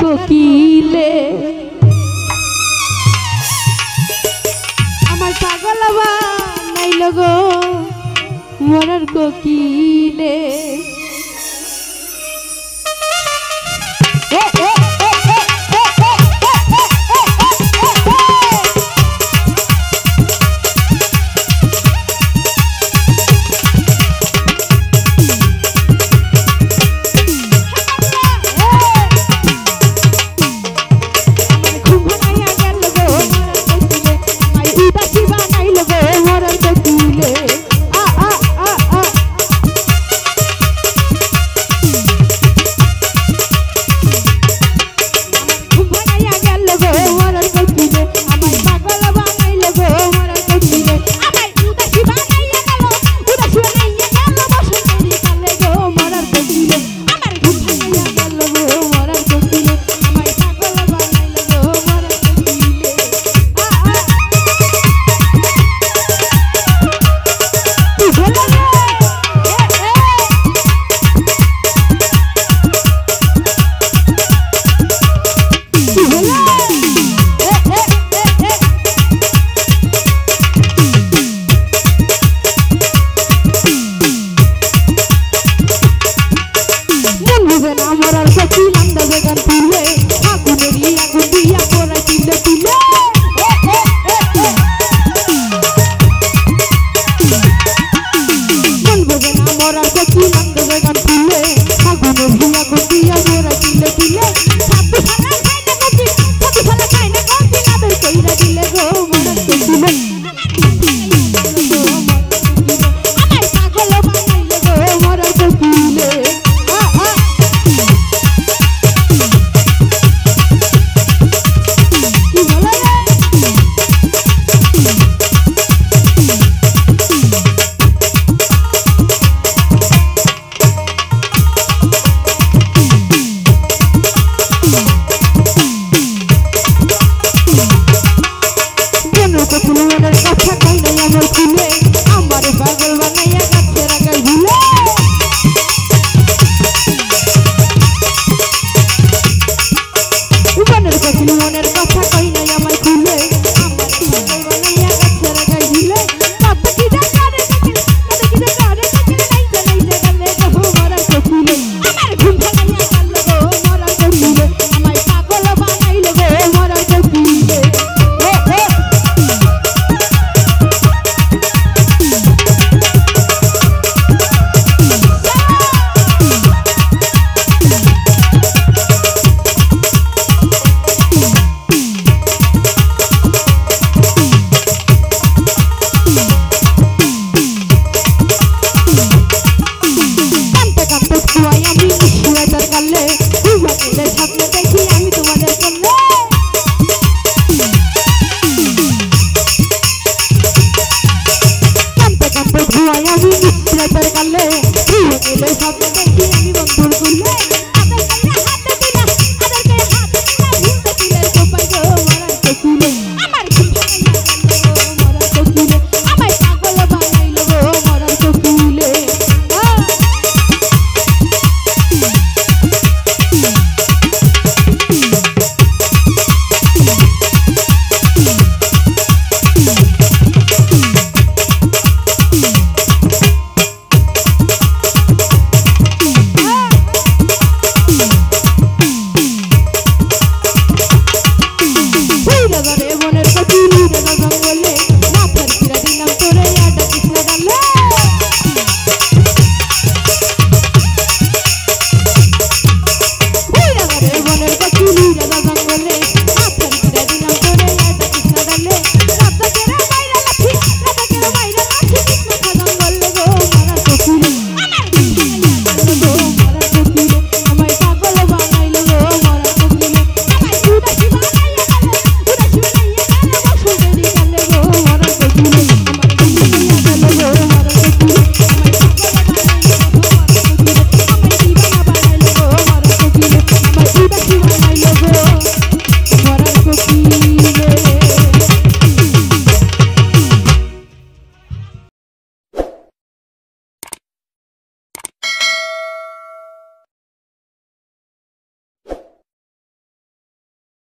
কোকিলে। আমার পাগল নাই লগো মরার কোকিলে। আমি প্রচার করলে সব Mira, dame, poner, mira, dame,